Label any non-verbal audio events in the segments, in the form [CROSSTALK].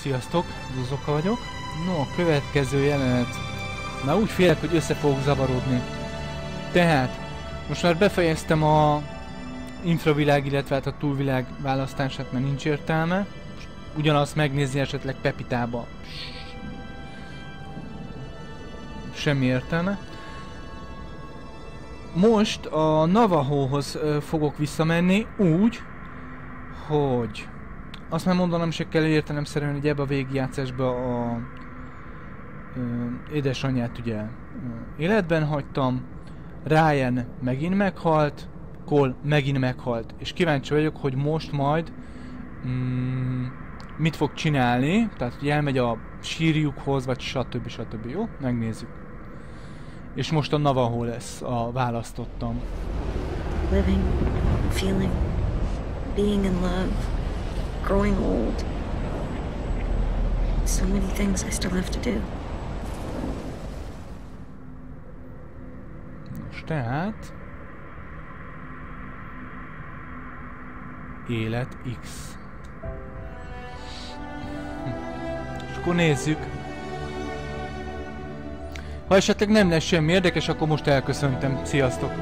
Sziasztok, Zuzoka vagyok. No, a következő jelenet. Már úgy félek, hogy össze fogok zavarodni. Tehát, most már befejeztem a infravilág, illetve hát a túlvilág választását, mert nincs értelme. Ugyanazt megnézni esetleg Pepitába. Semmi értelme. Most a Navahohoz fogok visszamenni úgy, hogy azt már mondanom se kell értelemszerűen, hogy ebbe a végigjátszásba a ö, édesanyját ugye életben hagytam, Ryan megint meghalt, Cole megint meghalt, és kíváncsi vagyok, hogy most majd mm, mit fog csinálni, tehát hogy elmegy a sírjukhoz, vagy stb. stb. Jó? Megnézzük. És most a Navajo lesz a választottam. Living, feeling, being in love, growing old. So many things I still have to do. Tehát... Élet X. És akkor nézzük. Ha esetleg nem lesz semmi érdekes, akkor most elköszöntem. Sziasztok!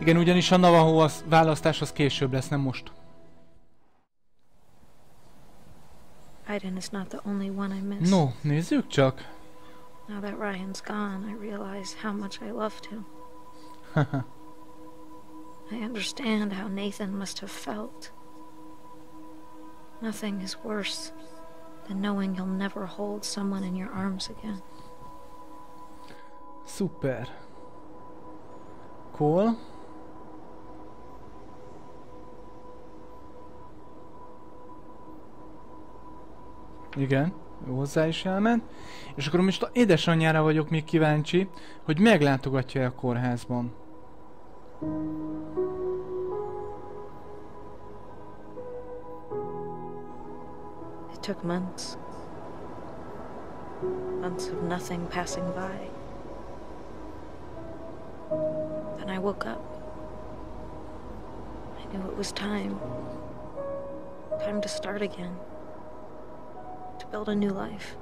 Igen, ugyanis a Navajo választás az később lesz, nem most. Aiden is not the only one I miss. No, nézzük csak. Now that Ryan's gone, I realize how much I loved him. [LAUGHS] I understand how Nathan must have felt. Nothing is worse than knowing you'll never hold someone in your arms again. Szuper. Cool. Igen, hozzá is elment. És akkor most a édesanyjára vagyok még kíváncsi, hogy meglátogatja-e a kórházban. It took months. Months of nothing passing by. Then I woke up. I knew it was time. Time to start again. Build a new life.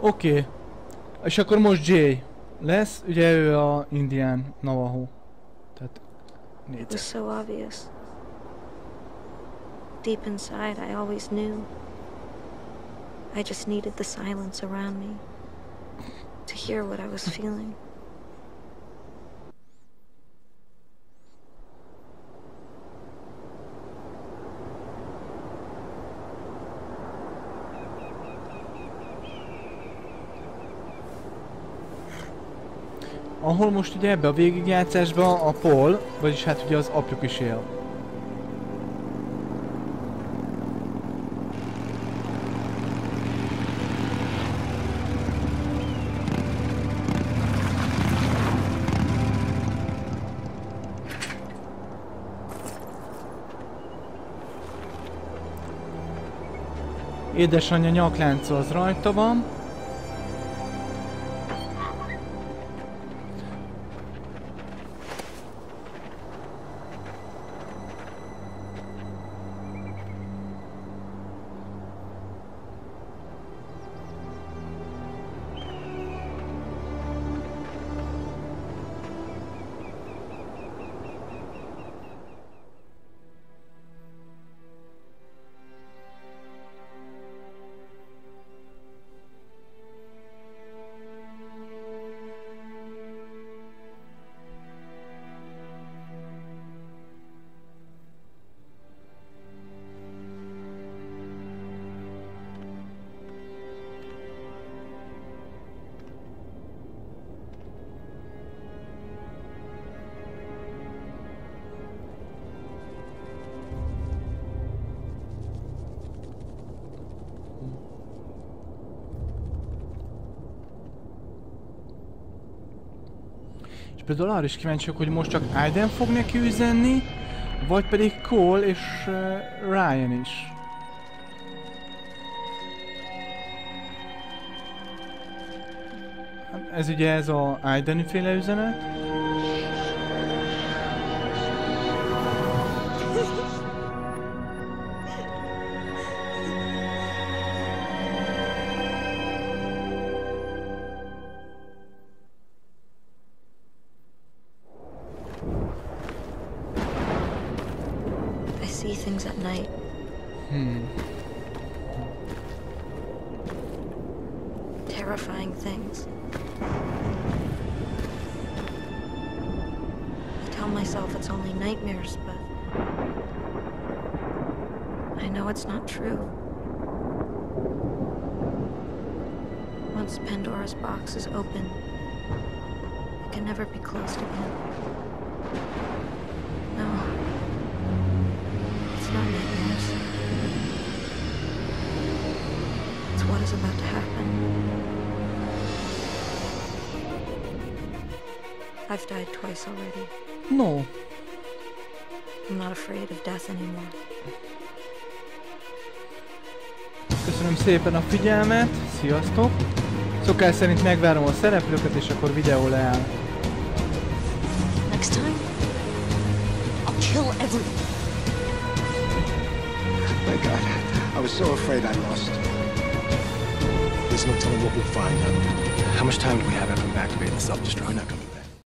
Oké. Okay. És akkor most Jay lesz, ugye ő a indián Navajo. Tehát It was so obvious. Deep inside, I always knew. I just needed the silence around me to hear what I was feeling. Ahol most ugye ebbe a végigjátszásba a Paul, vagyis hát ugye az apjuk is él. Édesanyja nyaklánca az rajta van. Például arra is kíváncsi vagyok, hogy most csak Aiden fog neki üzenni, vagy pedig Cole és uh, Ryan is. Ez ugye ez a Aideni féle üzenet. See things at night. Hmm. Terrifying things. I tell myself it's only nightmares, but I know it's not true. Once Pandora's box is open, it can never be closed again. No. Nightmares. It's what is about to happen. I've died twice already. No. I'm not afraid of death anymore. Köszönöm szépen a figyelmet, sziasztok! Szokás szerint megvárom a szereplőket, és akkor videó leáll. Next time, I'll kill everyone. My God, I was so afraid I lost. There's no telling what we'll find. How much time do we have after we've activated the self-destruct? We're not coming